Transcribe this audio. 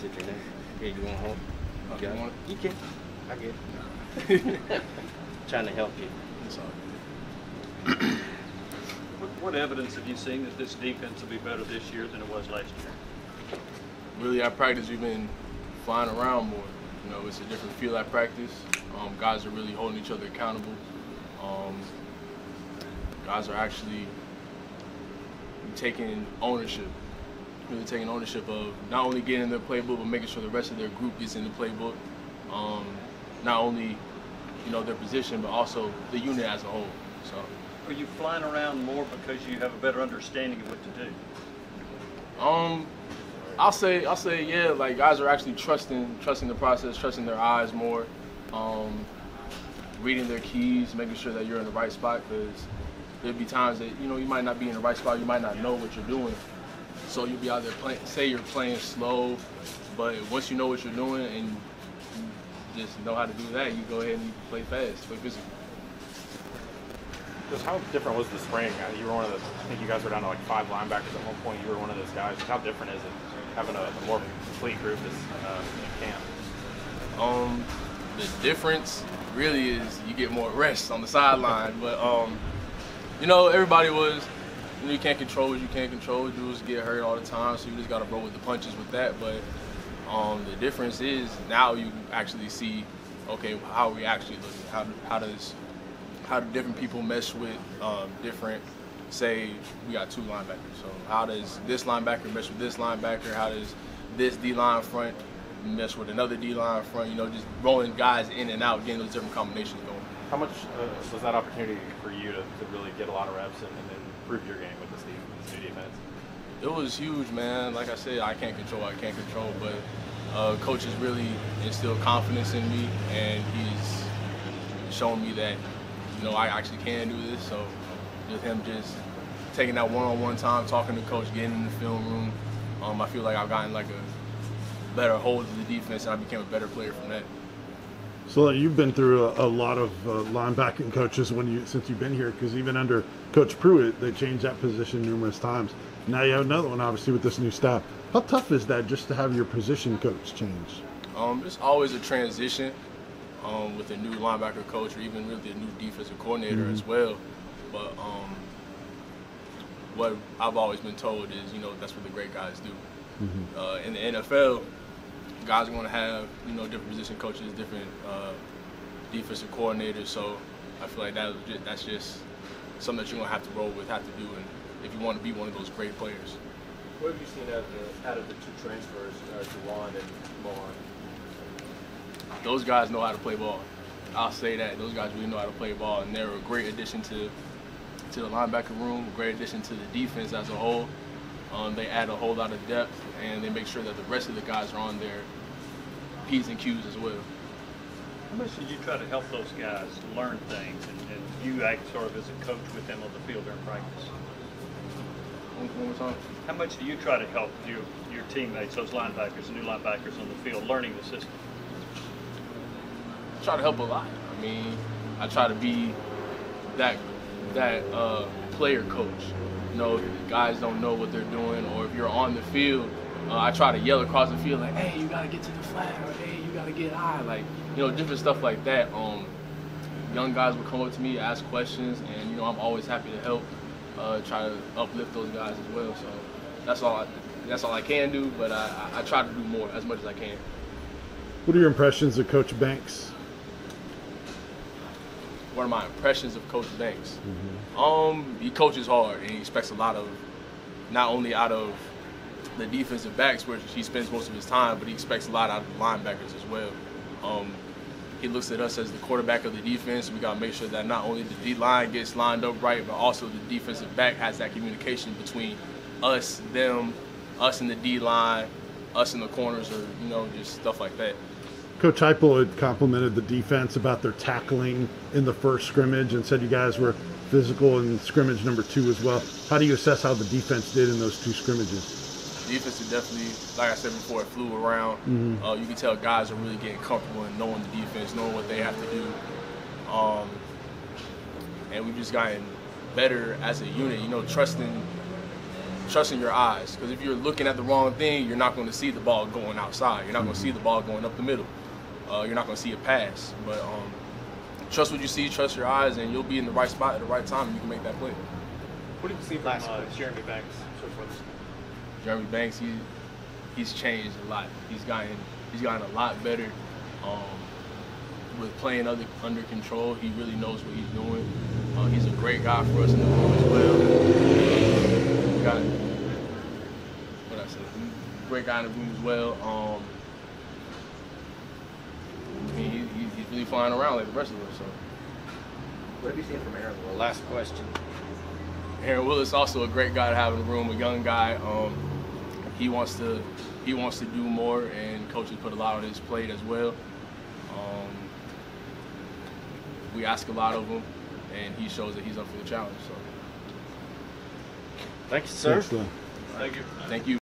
Yeah, you want home? Oh, You, got you it? want you can. I get it. Trying to help you. It's all good. What, what evidence have you seen that this defense will be better this year than it was last year? Really, at practice, we've been flying around more. You know, it's a different feel at practice. Um, guys are really holding each other accountable. Um, guys are actually taking ownership, really taking ownership of not only getting in their playbook, but making sure the rest of their group gets in the playbook. Um, not only, you know, their position, but also the unit as a whole. So. Are you flying around more because you have a better understanding of what to do? Um, I'll say I'll say yeah. Like guys are actually trusting trusting the process, trusting their eyes more, um, reading their keys, making sure that you're in the right spot. Because there'll be times that you know you might not be in the right spot, you might not know what you're doing. So you'll be out there playing. Say you're playing slow, but once you know what you're doing and you just know how to do that, you go ahead and you play fast, play physical. Just how different was the spring? You were one of the, I think you guys were down to like five linebackers at one point. You were one of those guys. How different is it having a, a more complete group this uh, in camp? Um, the difference really is you get more rest on the sideline, but um, you know everybody was. You, you can't control what you can't control. Dudes get hurt all the time, so you just gotta roll with the punches with that. But um, the difference is now you actually see, okay, how we actually look. How how does how do different people mesh with um, different? Say we got two linebackers. So how does this linebacker mesh with this linebacker? How does this D line front mesh with another D line front? You know, just rolling guys in and out, getting those different combinations going. How much uh, was that opportunity for you to, to really get a lot of reps and, and improve your game with this, de- this new defense? It was huge, man. Like I said, I can't control. I can't control, but uh, coach has really instilled confidence in me, and he's shown me that you know I actually can do this. So just him just taking that one-on-one time, talking to coach, getting in the film room, um, I feel like I've gotten like a better hold of the defense, and I became a better player from that. So you've been through a, a lot of uh, linebacking coaches when you since you've been here, because even under Coach Pruitt, they changed that position numerous times. Now you have another one, obviously, with this new staff. How tough is that just to have your position coach change? Um, it's always a transition um, with a new linebacker coach or even really a new defensive coordinator as well. But um, what I've always been told is, you know, that's what the great guys do. Uh, in the NFL, guys are going to have, you know, different position coaches, different uh, defensive coordinators. So I feel like that, that's just something that you're going to have to roll with, have to do, and if you want to be one of those great players. What have you seen out of the, out of the two transfers, uh, Juwan and Mohan? those guys know how to play ball. I'll say that those guys really know how to play ball, and they're a great addition to to the linebacker room, a great addition to the defense as a whole. Um, they add a whole lot of depth, and they make sure that the rest of the guys are on their p's and q's as well. How much did you try to help those guys learn things and, and you act sort of as a coach with them on the field during practice? One, one more time. How much do you try to help your, your teammates, those linebackers, the new linebackers on the field, learning the system? I try to help a lot. I mean, I try to be that that uh, player coach. You know, guys don't know what they're doing, or if you're on the field, uh, I try to yell across the field like, "Hey, you gotta get to the flag," or "Hey, you gotta get high," like you know, different stuff like that. Um, young guys will come up to me, ask questions, and you know, I'm always happy to help. Uh, try to uplift those guys as well. So that's all. I, that's all I can do, but I, I try to do more as much as I can. What are your impressions of Coach Banks? What are my impressions of Coach Banks? Um, he coaches hard and he expects a lot of, not only out of the defensive backs where he spends most of his time, but he expects a lot out of the linebackers as well. Um, he looks at us as the quarterback of the defense. We gotta make sure that not only the D line gets lined up right, but also the defensive back has that communication between us, them, us in the D line, us in the corners, or you know, just stuff like that. Coach Heupel had complimented the defense about their tackling in the first scrimmage and said you guys were physical in scrimmage number two as well. How do you assess how the defense did in those two scrimmages? defense is definitely, like I said before, it flew around. Uh, you can tell guys are really getting comfortable in knowing the defense, knowing what they have to do. Um, and we've just gotten better as a unit, you know, trusting trusting your eyes. Because if you're looking at the wrong thing, you're not going to see the ball going outside. You're not going to see the ball going up the middle. Uh, you're not going to see a pass. But um, trust what you see, trust your eyes, and you'll be in the right spot at the right time, and you can make that play. What did you see from uh. Jeremy Banks so far this Jeremy Banks, he he's changed a lot. He's gotten he's gotten a lot better um, with playing under under control. He really knows what he's doing. Uh, he's a great guy for us in the room as well. Got what I said, great guy in the room as well. Um, I mean, he, he- he's really flying around like the rest of us. So. What have you seen from Aaron Willis? Last question. Aaron Willis also a great guy to have in the room, a young guy. Um, he wants to he wants to do more, and coaches put a lot on his plate as well. Um, we ask a lot of him, and he shows that he's up for the challenge. So Thank you, sir. Thanks, Lynn. Thank you. thank you.